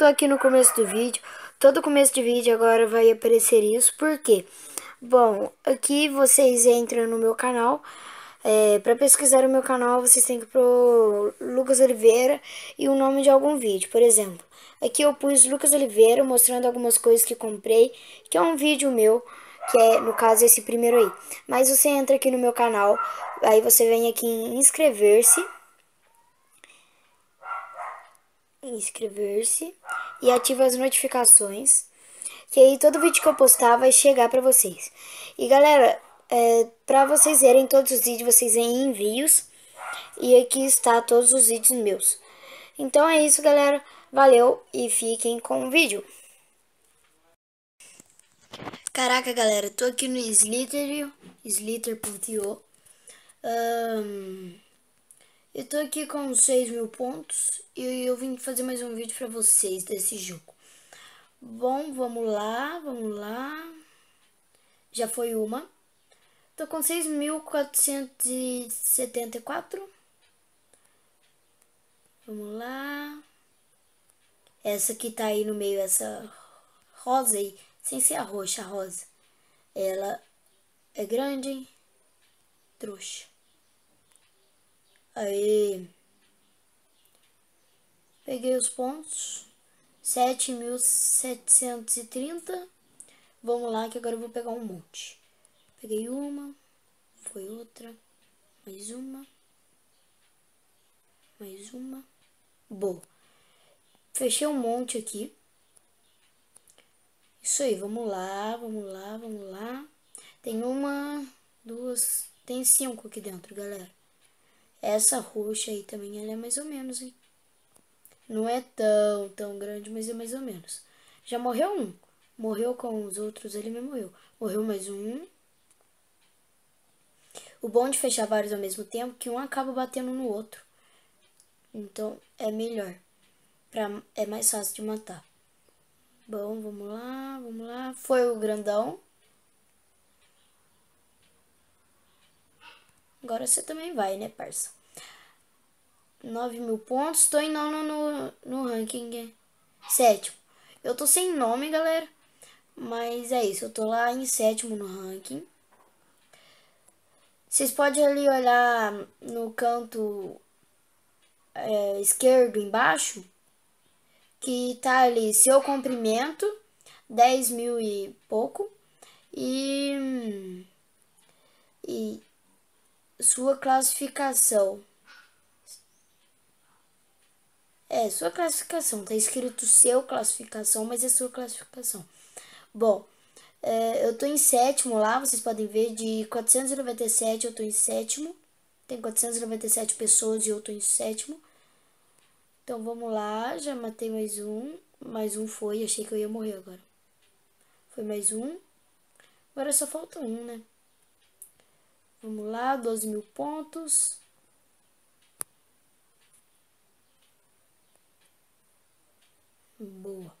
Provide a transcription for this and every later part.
tô aqui no começo do vídeo. Todo começo de vídeo agora vai aparecer isso. Por quê? Bom, aqui vocês entram no meu canal. É, para pesquisar o meu canal, vocês têm que pro Lucas Oliveira e o nome de algum vídeo. Por exemplo, aqui eu pus Lucas Oliveira mostrando algumas coisas que comprei, que é um vídeo meu, que é, no caso, esse primeiro aí. Mas você entra aqui no meu canal, aí você vem aqui em inscrever-se inscrever-se e ativa as notificações, que aí todo vídeo que eu postar vai chegar para vocês. E galera, é, para vocês verem todos os vídeos, vocês em envios e aqui está todos os vídeos meus. Então é isso, galera. Valeu e fiquem com o vídeo. Caraca, galera, tô aqui no Slither, slither.io. Um, eu tô aqui com 6 mil pontos e eu vim fazer mais um vídeo pra vocês desse jogo. Bom, vamos lá, vamos lá. Já foi uma. Tô com 6.474. Vamos lá. Essa que tá aí no meio, essa rosa aí, sem ser a roxa, a rosa. Ela é grande, hein? Trouxa. Aí. Peguei os pontos. 7.730. Vamos lá que agora eu vou pegar um monte. Peguei uma. Foi outra. Mais uma. Mais uma. Boa. Fechei um monte aqui. Isso aí, vamos lá, vamos lá, vamos lá. Tem uma, duas, tem cinco aqui dentro, galera. Essa roxa aí também, ela é mais ou menos, hein? Não é tão, tão grande, mas é mais ou menos. Já morreu um. Morreu com os outros, ele me morreu. Morreu mais um. O bom de fechar vários ao mesmo tempo é que um acaba batendo no outro. Então, é melhor. Pra, é mais fácil de matar. Bom, vamos lá, vamos lá. Foi o grandão. Agora você também vai, né, parça? 9 mil pontos. Tô em nono no, no ranking. Sétimo. Eu tô sem nome, galera. Mas é isso. Eu tô lá em sétimo no ranking. Vocês podem ali olhar no canto é, esquerdo embaixo. Que tá ali seu comprimento. 10 mil e pouco. E... E sua classificação. É, sua classificação. Tá escrito seu classificação, mas é sua classificação. Bom, é, eu tô em sétimo lá, vocês podem ver, de 497 eu tô em sétimo. Tem 497 pessoas e eu tô em sétimo. Então vamos lá, já matei mais um. Mais um foi, achei que eu ia morrer agora. Foi mais um. Agora só falta um, né? Vamos lá, 12 mil pontos. Boa.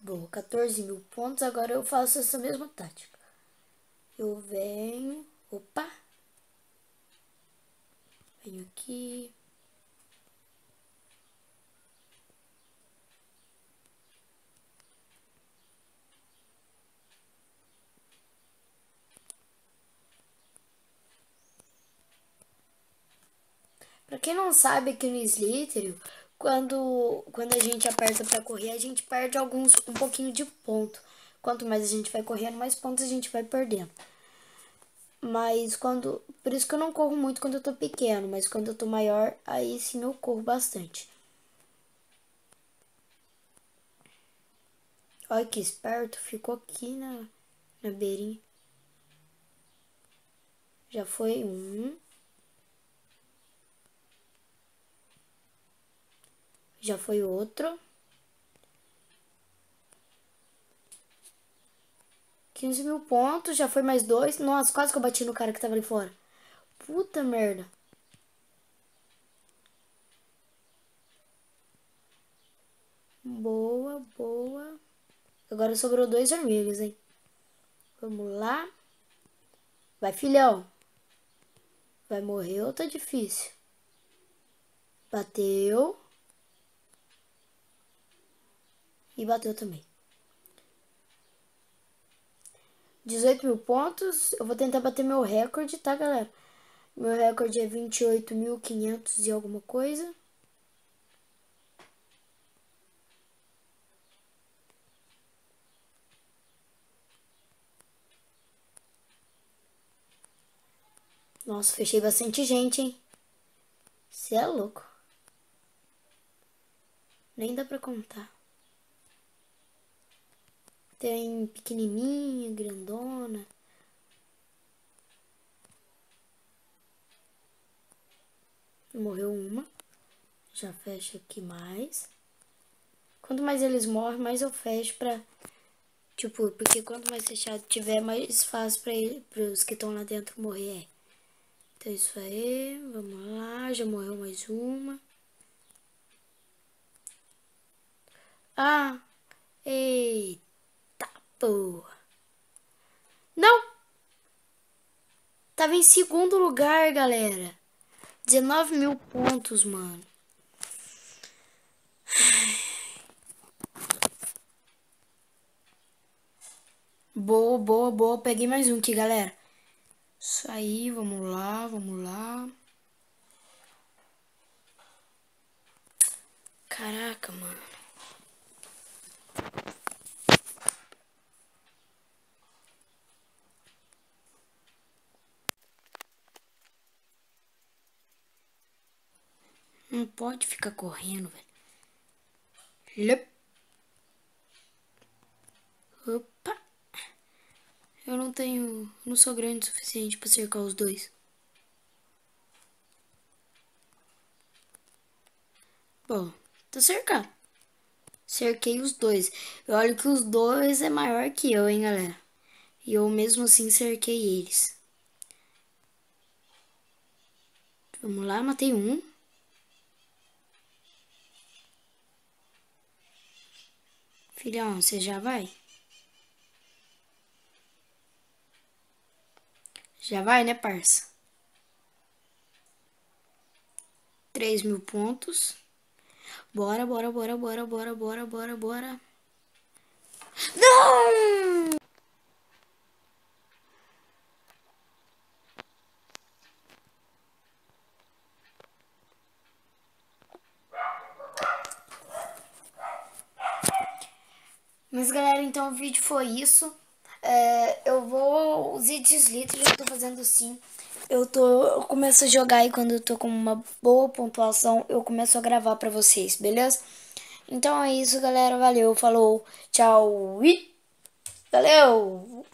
Boa, 14 mil pontos. Agora eu faço essa mesma tática. Eu venho. Opa! Venho aqui. Pra quem não sabe, aqui no Slitherio, quando, quando a gente aperta para correr, a gente perde alguns um pouquinho de ponto. Quanto mais a gente vai correndo, mais pontos a gente vai perdendo. Mas quando. Por isso que eu não corro muito quando eu tô pequeno, mas quando eu tô maior, aí sim eu corro bastante. Olha que esperto, ficou aqui na, na beirinha. Já foi um. Já foi outro. 15 mil pontos, já foi mais dois. Nossa, quase que eu bati no cara que tava ali fora. Puta merda. Boa, boa. Agora sobrou dois vermelhos, hein? Vamos lá. Vai, filhão. Vai morrer ou tá difícil? Bateu. E bateu também. 18 mil pontos. Eu vou tentar bater meu recorde, tá, galera? Meu recorde é 28.500 e alguma coisa. Nossa, fechei bastante gente, hein? Você é louco. Nem dá pra contar. Tem pequenininha, grandona. Morreu uma. Já fecha aqui mais. Quanto mais eles morrem, mais eu fecho pra... Tipo, porque quanto mais fechado tiver, mais fácil pra, ele, pros que estão lá dentro morrer. É. Então, isso aí. Vamos lá. Já morreu mais uma. Ah! Eita! Porra. Não! Tava em segundo lugar, galera. 19 mil pontos, mano. Boa, boa, boa. Peguei mais um aqui, galera. Isso aí, vamos lá, vamos lá. Caraca, mano. Não pode ficar correndo, velho. Opa. Eu não tenho... Não sou grande o suficiente pra cercar os dois. Bom, tô cercado. Cerquei os dois. Eu olho que os dois é maior que eu, hein, galera. E eu mesmo assim cerquei eles. Vamos lá, matei um. Filhão, você já vai? Já vai, né, parça? Três mil pontos. Bora, bora, bora, bora, bora, bora, bora, bora. Não! Mas galera, então o vídeo foi isso. É, eu vou. Os litros eu tô fazendo assim. Eu tô. Eu começo a jogar aí quando eu tô com uma boa pontuação. Eu começo a gravar pra vocês, beleza? Então é isso, galera. Valeu, falou, tchau e. Valeu!